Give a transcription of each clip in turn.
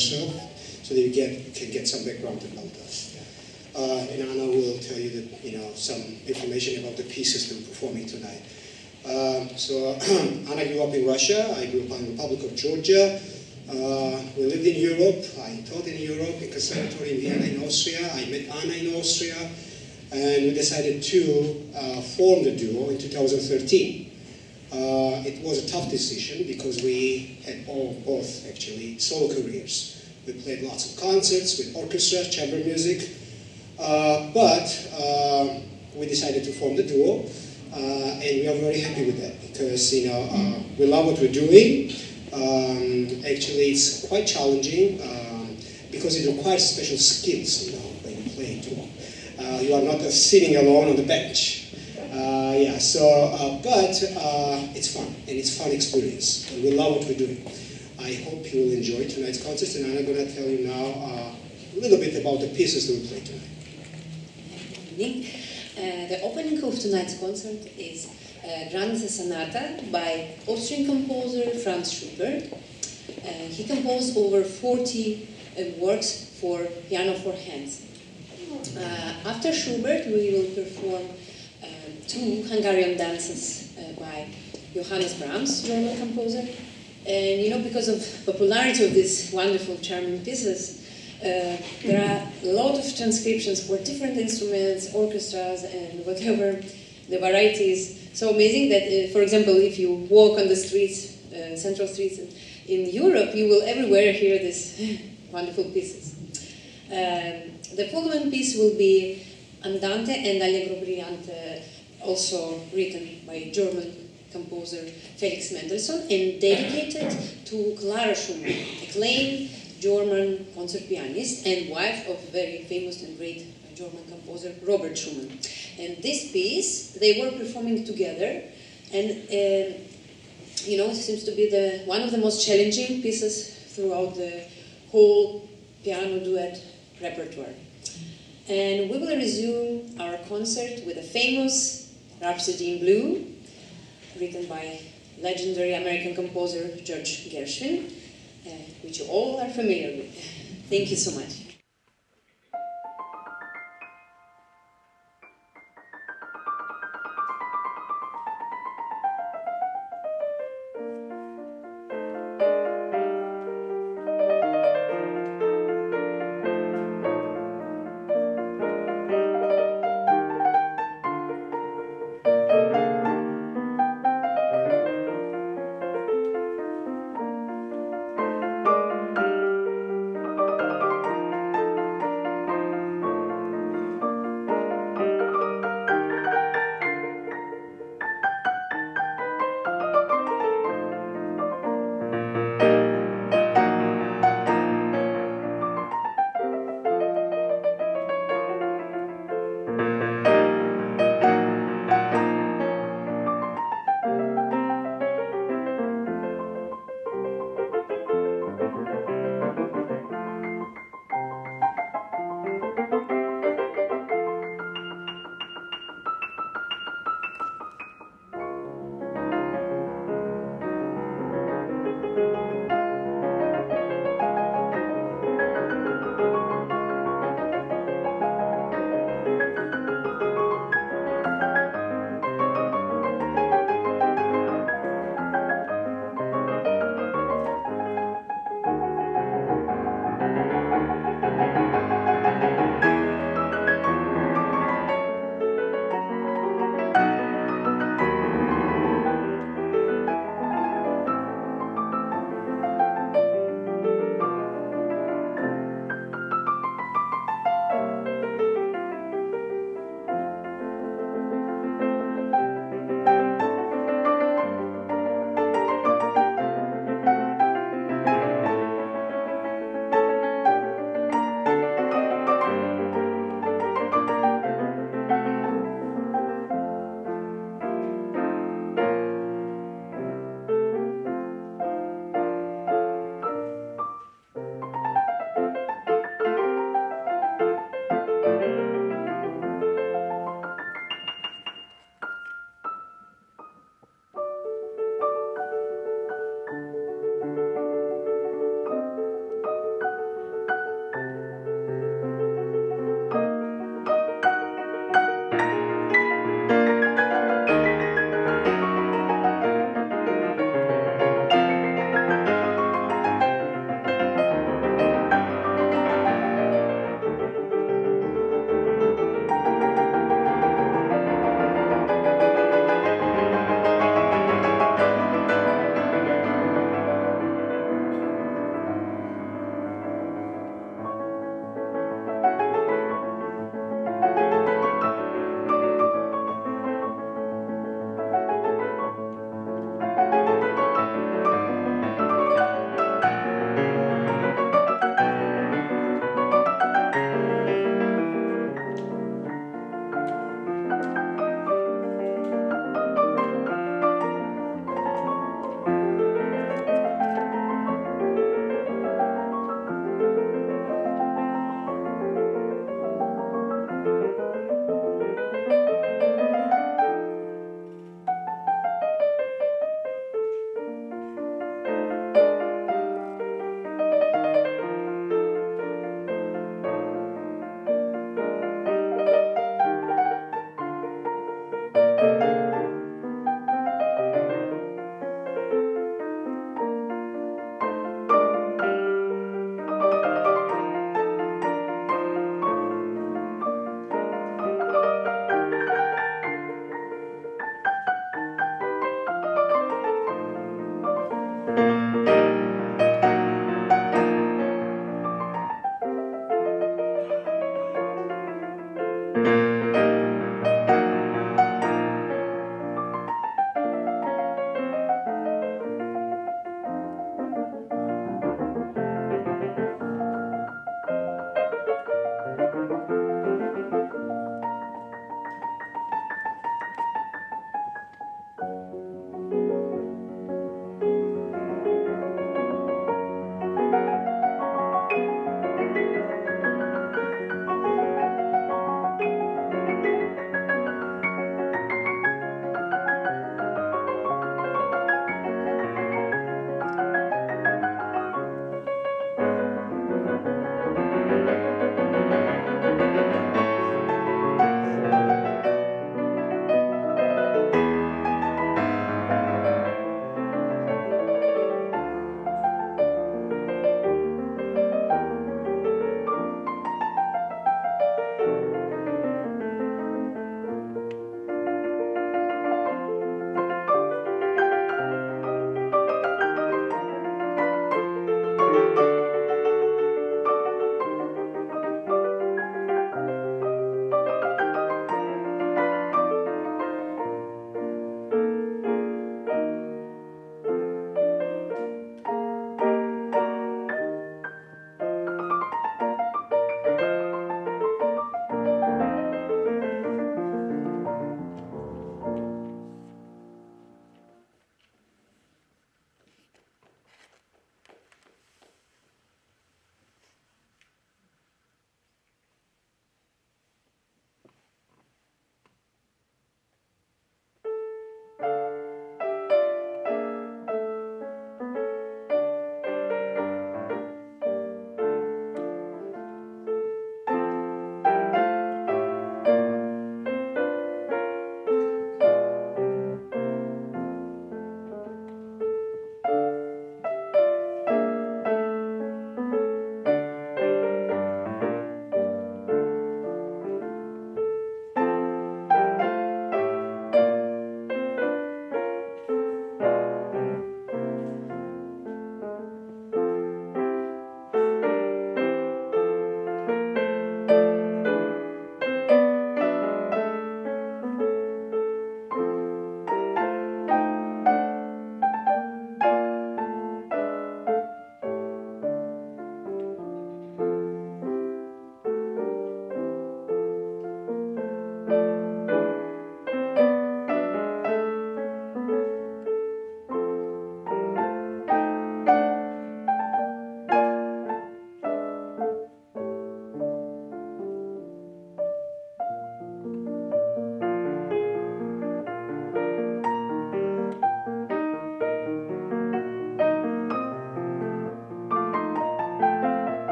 ourselves so that you get, can get some background about us. Uh, and Anna will tell you you know, some information about the pieces that we're performing tonight. Um, so Anna grew up in Russia. I grew up in the Republic of Georgia. Uh, we lived in Europe. I taught in Europe, in conservatory in Vienna, in Austria. I met Anna in Austria, and we decided to uh, form the duo in 2013. Uh, it was a tough decision because we had all, both actually solo careers. We played lots of concerts with orchestra, chamber music, uh, but uh, we decided to form the duo, uh, and we are very happy with that because you know uh, we love what we're doing. Um, actually, it's quite challenging um, because it requires special skills, you know, when you play duo. Uh, you are not sitting alone on the bench. Uh, yeah, so, uh, but uh, it's fun, and it's fun experience. And we love what we're doing. I hope you will enjoy tonight's concert, and I'm going to tell you now uh, a little bit about the pieces that we play tonight. Good evening. Uh, the opening of tonight's concert is uh, Grande Sonata by Austrian composer Franz Schubert. Uh, he composed over 40 uh, works for piano four hands. After Schubert, we will perform two Hungarian dances uh, by Johannes Brahms, German composer. And you know, because of popularity of these wonderful, charming pieces, uh, there are a lot of transcriptions for different instruments, orchestras, and whatever the varieties. So amazing that, uh, for example, if you walk on the streets, uh, central streets in, in Europe, you will everywhere hear these wonderful pieces. Um, the following piece will be Andante and Allegro Brillante, also written by German composer Felix Mendelssohn and dedicated to Clara Schumann, acclaimed German concert pianist and wife of very famous and great German composer Robert Schumann. And this piece, they were performing together, and uh, you know, it seems to be the one of the most challenging pieces throughout the whole piano duet repertoire. And we will resume our concert with a famous Rhapsody in Blue, written by legendary American composer George Gershwin, uh, which you all are familiar with. Thank you so much.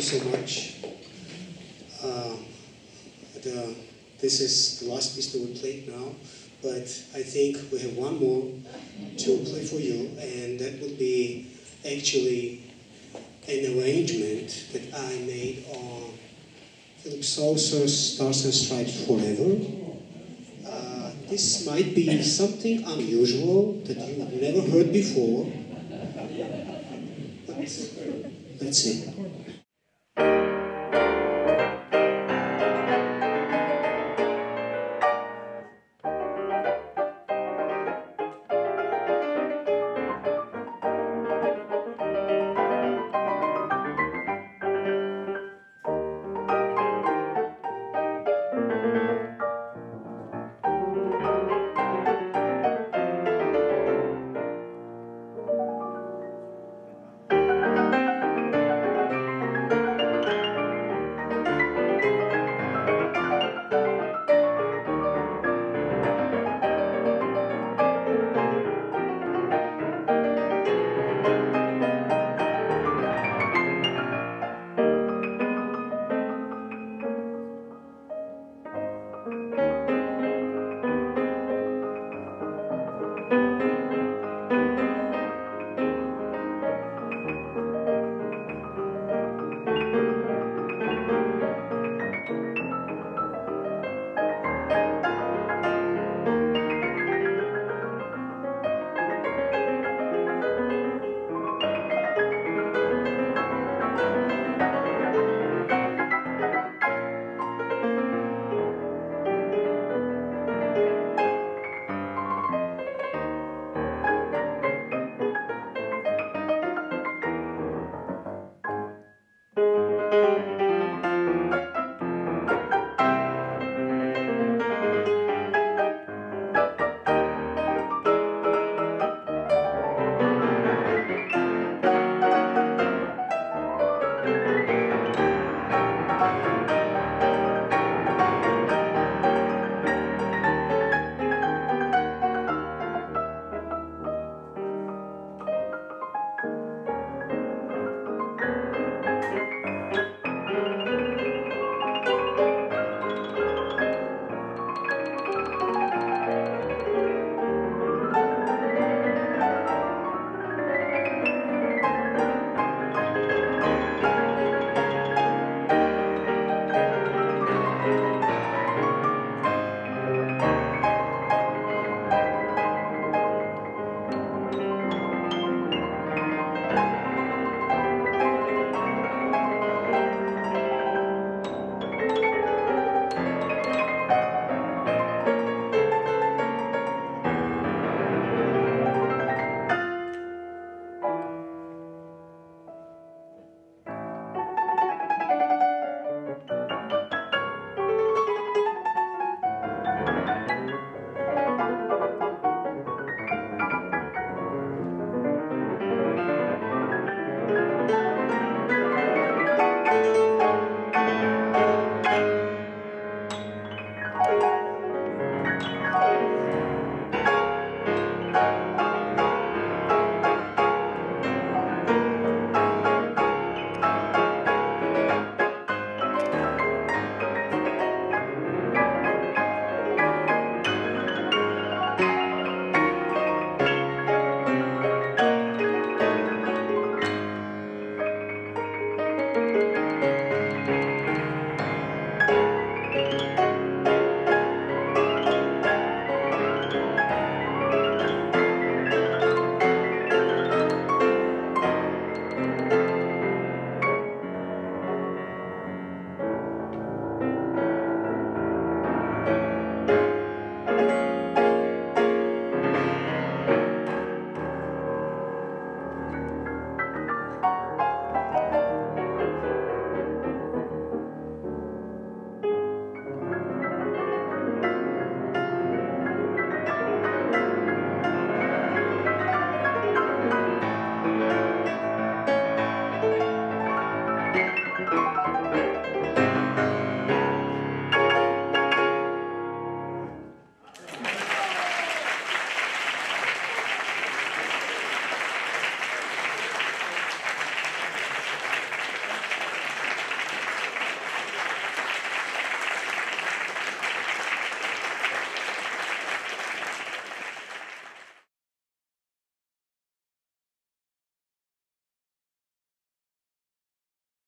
You so much. Uh, the, this is the last piece that we played now, but I think we have one more to play for you, and that would be actually an arrangement that I made on Philip Sousa's Stars and Stripes Forever. Uh, this might be something unusual that you've never heard before. But let's see.